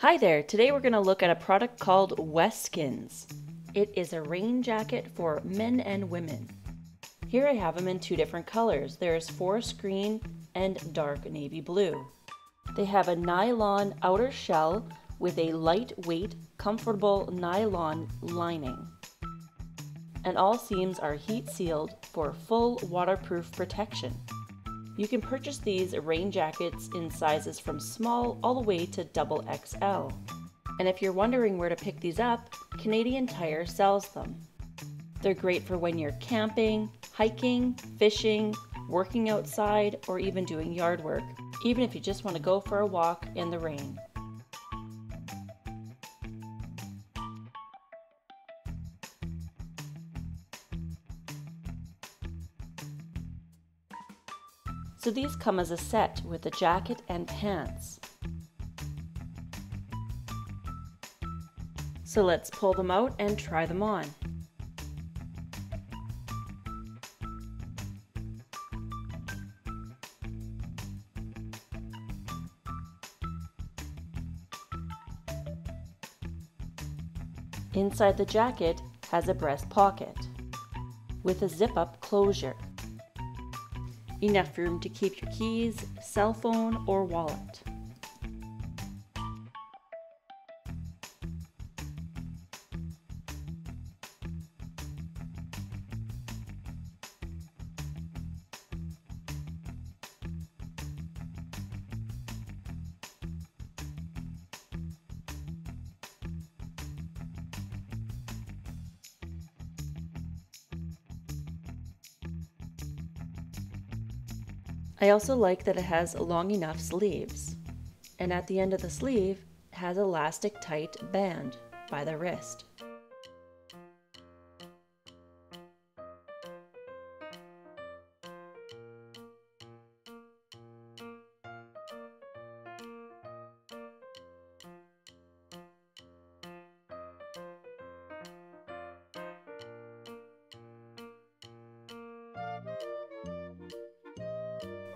Hi there, today we're going to look at a product called Wetskins. It is a rain jacket for men and women. Here I have them in two different colors. There's forest green and dark navy blue. They have a nylon outer shell with a lightweight, comfortable nylon lining. And all seams are heat sealed for full waterproof protection. You can purchase these rain jackets in sizes from small all the way to double XL. And if you're wondering where to pick these up, Canadian Tire sells them. They're great for when you're camping, hiking, fishing, working outside, or even doing yard work, even if you just want to go for a walk in the rain. So these come as a set with a jacket and pants. So let's pull them out and try them on. Inside the jacket has a breast pocket with a zip-up closure enough room to keep your keys, cell phone, or wallet. I also like that it has long enough sleeves. And at the end of the sleeve has elastic tight band by the wrist.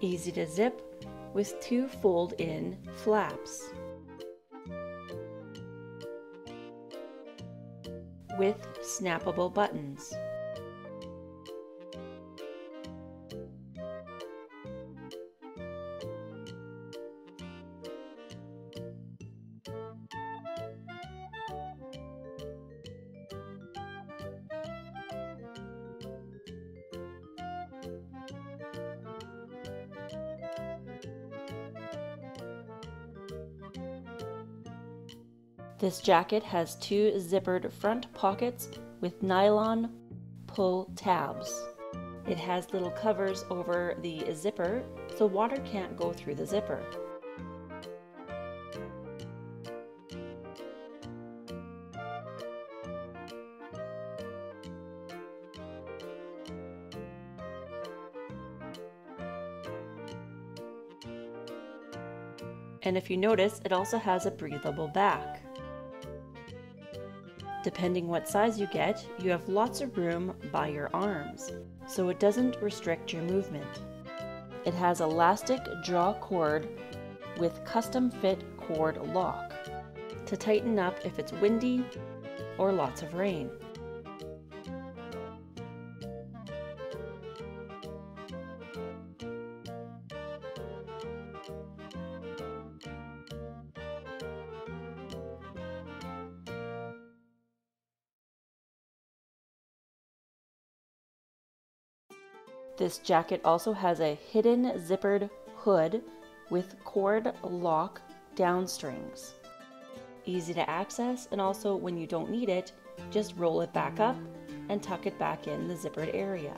Easy to zip with two fold-in flaps. With snappable buttons. This jacket has two zippered front pockets with nylon pull tabs. It has little covers over the zipper so water can't go through the zipper. And if you notice, it also has a breathable back. Depending what size you get, you have lots of room by your arms, so it doesn't restrict your movement. It has elastic draw cord with custom fit cord lock to tighten up if it's windy or lots of rain. This jacket also has a hidden zippered hood with cord lock down strings. Easy to access and also when you don't need it, just roll it back up and tuck it back in the zippered area.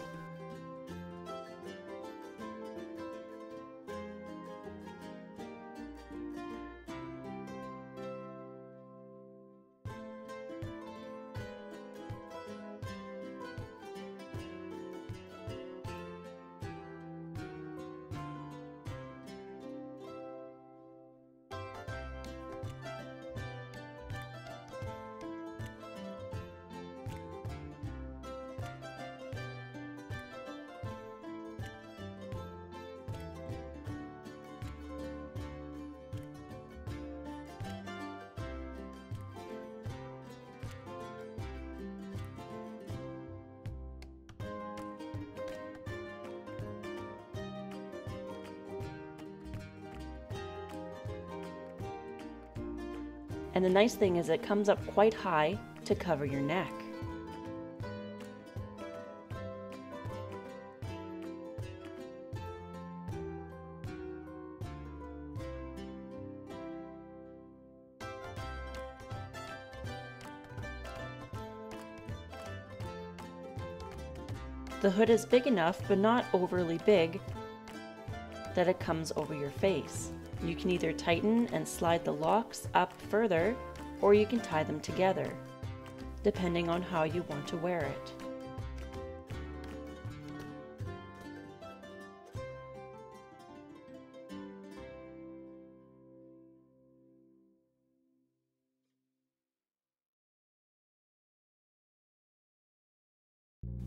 And the nice thing is it comes up quite high to cover your neck. The hood is big enough, but not overly big, that it comes over your face. You can either tighten and slide the locks up further, or you can tie them together, depending on how you want to wear it.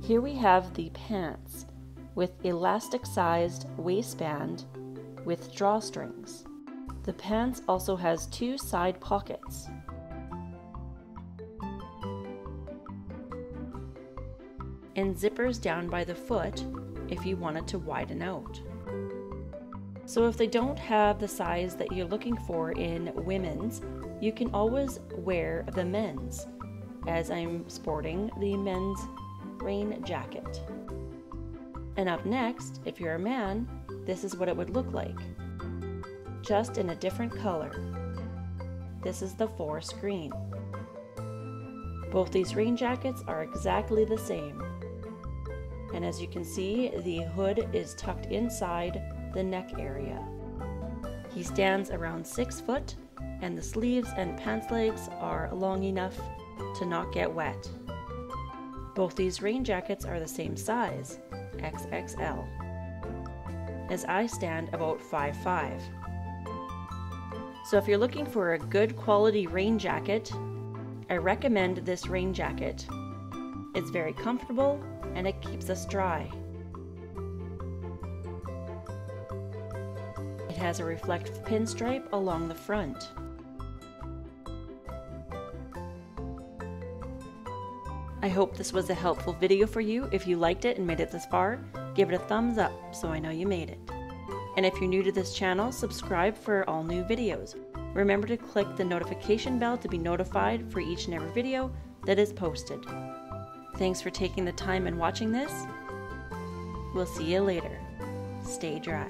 Here we have the pants with elastic sized waistband with drawstrings. The pants also has two side pockets. And zippers down by the foot if you wanted to widen out. So if they don't have the size that you're looking for in women's, you can always wear the men's, as I'm sporting the men's rain jacket. And up next, if you're a man, this is what it would look like. Just in a different color. This is the forest green. Both these rain jackets are exactly the same. And as you can see, the hood is tucked inside the neck area. He stands around 6 foot and the sleeves and pants legs are long enough to not get wet. Both these rain jackets are the same size, XXL, as I stand about 5'5". So if you're looking for a good quality rain jacket, I recommend this rain jacket. It's very comfortable and it keeps us dry. It has a reflective pinstripe along the front. I hope this was a helpful video for you. If you liked it and made it this far, give it a thumbs up so I know you made it. And if you're new to this channel, subscribe for all new videos. Remember to click the notification bell to be notified for each and every video that is posted. Thanks for taking the time and watching this. We'll see you later. Stay dry.